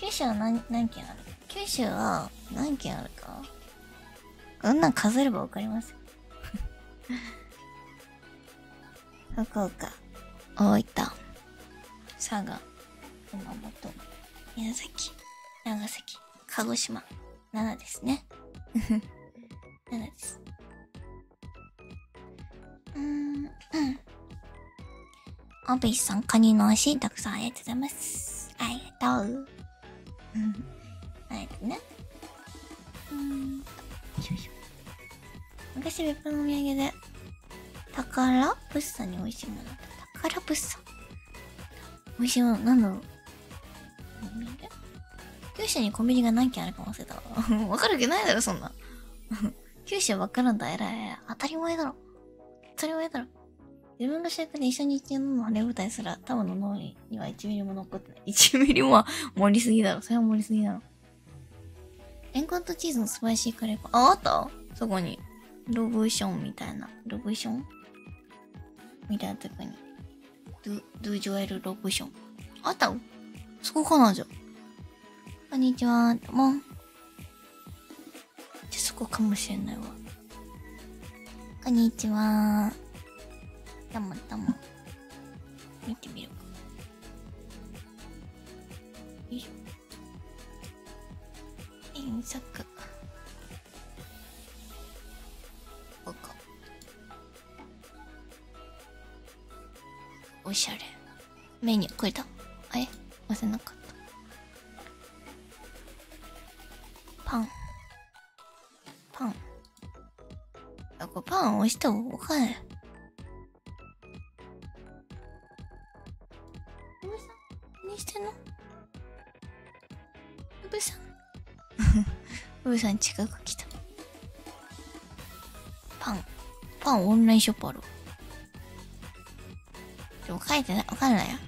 九州は何、何県ある？九州は何県あるか？こんなん数えればわかります？福岡、大分、佐賀、熊本、宮崎、長崎、鹿児島、奈良ですね。奈良です。うん、うん。アビスさん、カニの足、たくさんありがとうございます。ありがとう。うん。ありがとうね。うーん。と。よいしょ昔別府のお土産で宝物産に美味しいものだった。宝物産美味しいもの。なんだろう。お土産九州にコンビニが何軒あるかも忘れたわ。わかるわけないだろそんな。九州わからんだえらい。当たり前だろ。当たり前だろ自分が主役で一緒に一年の晴れ舞台すら多分の脳には1ミリも残ってない1ミリも盛りすぎだろそれは盛りすぎだろレンコンとチーズのスパイシーカレーパン。あ、あった？そこに。ロブションみたいな。ロブション？みたいなとこに。ドゥ、ドゥジョエルロブション。あった？そこかなじゃ。こんにちは。どうも。じゃ、そこかもしれないわ。こんにちは。どうもどう。見てみるか。よいしょ。検索ここおしゃれメニュー。これだ。あれ？忘れなかった。パン。パン。あこれパン押した方がわかんない。うぶさん近く来た。パン。パンオンラインショップある。でも書いてない。わかんないよ。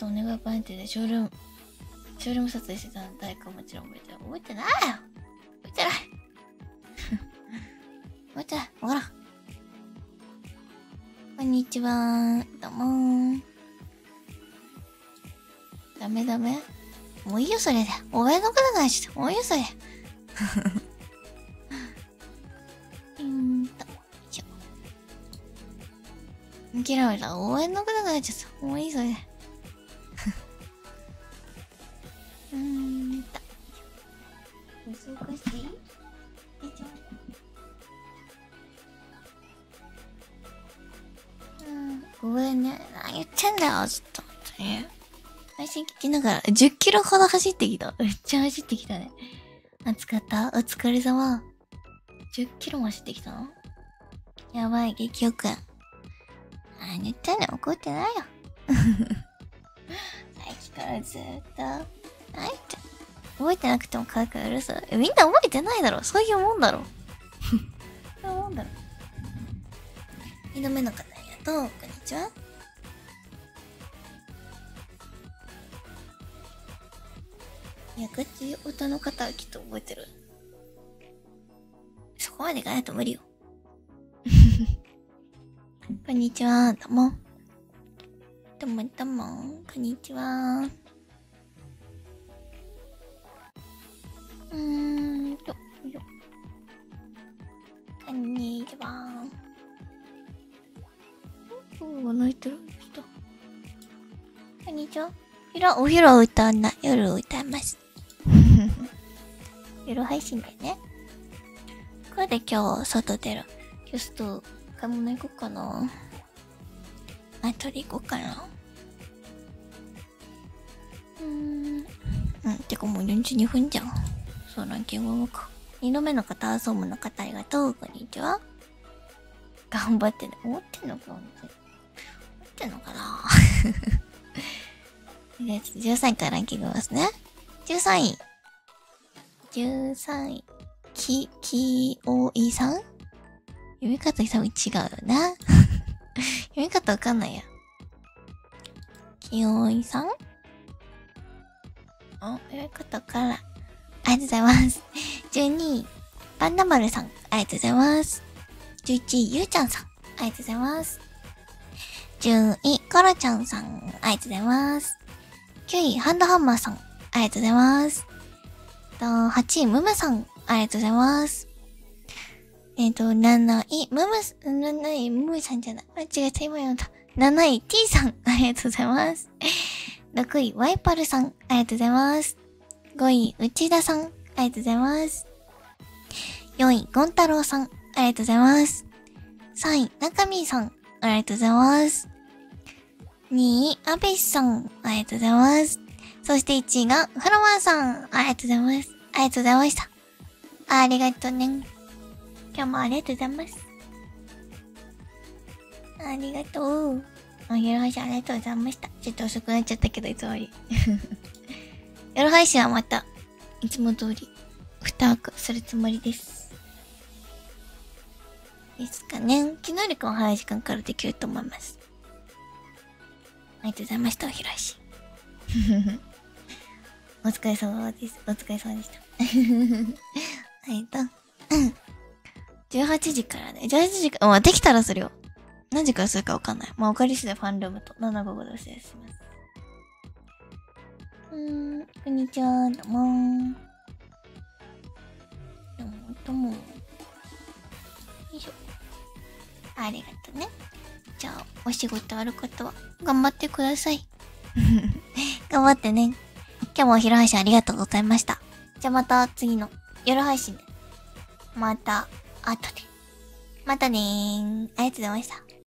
とお願いパンティでショールームショールーム撮影してたの誰かもちろん覚えて覚えてないよ。覚えてない。覚えてない。分からん。こんにちは。どうもダメダメ。もういいよそれで。お前のことないしもういいよそれ。うんと。嫌いた。応援のことがなっちゃったもういいそれで。うーんと。そうかしていいうん、ごめんね。何言ってんだよ、ずっと。ね。配信聞きながら、10キロほど走ってきた。めっちゃ走ってきたね。暑かった？お疲れ様。10キロも走ってきたの？やばい、激おくん。何言ってんの？怒ってないよ。さっきからずっと、何言って覚えてなくても書くうる？さい。みんな覚えてないだろ。そういうもんだろ。そういうもんだろ。二度目の方ありがとう。こんにちは。いや、ガチ歌の方はきっと覚えてる。そこまでいかないと無理よ。こんにちは、どうも。どうもどうも、こんにちは。うーんと、よ。こんにちは。今日は。泣いてる人。こんにちは。ひろ、お昼歌わない。夜歌います。夜配信だよね。これで今日外出る。キャスト、買い物行こうかな。あ、取り行こうかな。うーん。うん、てかもう42分じゃん。そう、ランキングか。二度目の方、ソームの方ありがとう。こんにちは。頑張ってね。思ってんのか思ってんのかな 13位からランキングますね。13位。13位。き、きおいさん？読み方多分違うよな。読み方わかんないや。きおいさん？あ、読み方から。ありがとうございます。12位、パンダ丸さん、ありがとうございます。11位、ゆうちゃんさん、ありがとうございます。10位、コロちゃんさん、ありがとうございます。9位、ハンドハンマーさん、ありがとうございます。と、8位、ムムさん、ありがとうございます。えっ、ー、と、7位、ムム、7位、ムムさんじゃない。間違えた、今読んだ。7位、T さん、ありがとうございます。6位、ワイパルさん、ありがとうございます。5位、内田さん、ありがとうございます。4位、ゴン太郎さん、ありがとうございます。3位、中身さん、ありがとうございます。2位、アベスさん、ありがとうございます。そして1位が、フラワーさん、ありがとうございます。ありがとうございました。ありがとうね。今日もありがとうございます。ありがとう。あ、夜配信ありがとうございました。ちょっと遅くなっちゃったけど、いつもより。夜配信はまた、いつも通り、二枠するつもりです。ですかね。昨日よりかは早い時間からできると思います。ありがとうございました、おひらし。お疲れ様です。お疲れ様でした。えっと、うん。18時からね。18時から、まあ、できたらするよ。何時からするかわかんない。まあ、お借りしてファンルームと755でお知らせします。うん、こんにちは、どうもどうも、どうも。よいしょ。ありがとうね。じゃあ、お仕事ある方は、頑張ってください。頑張ってね。今日もお昼配信ありがとうございました。じゃあまた次の夜配信で。また、後で。またねー。ありがとうございました。